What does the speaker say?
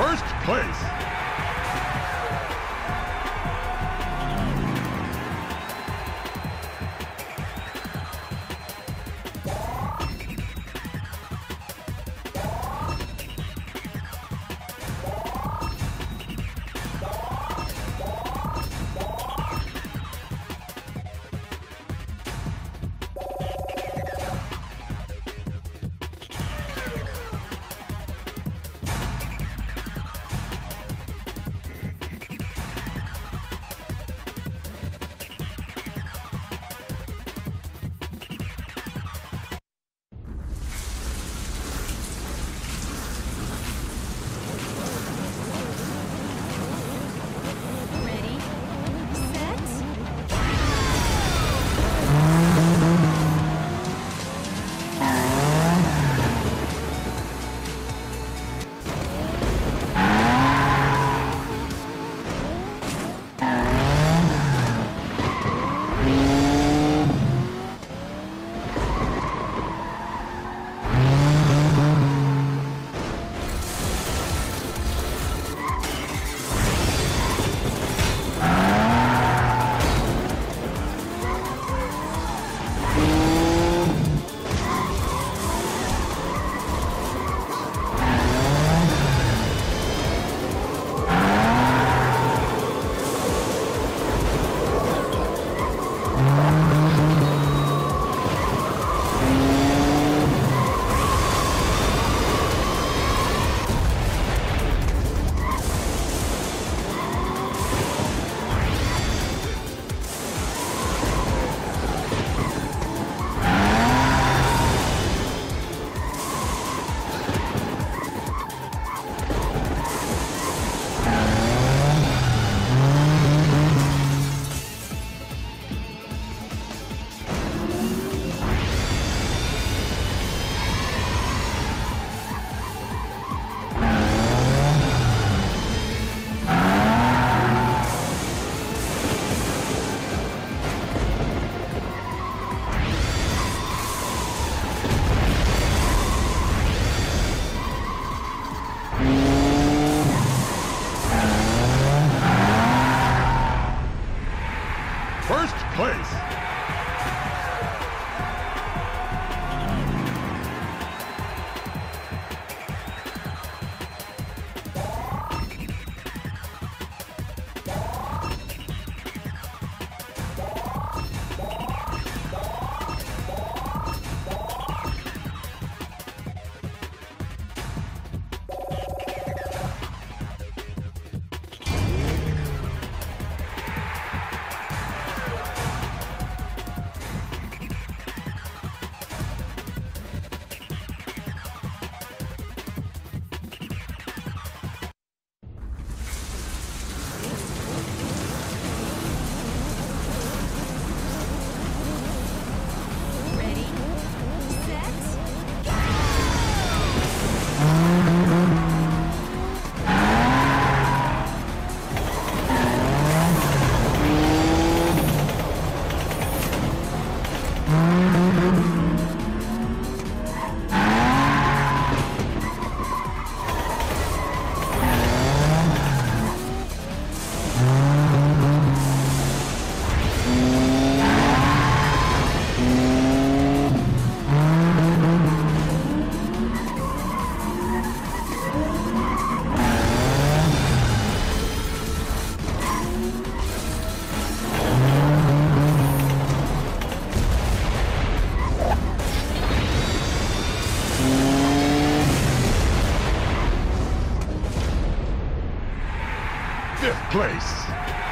First place. Place. Fifth place.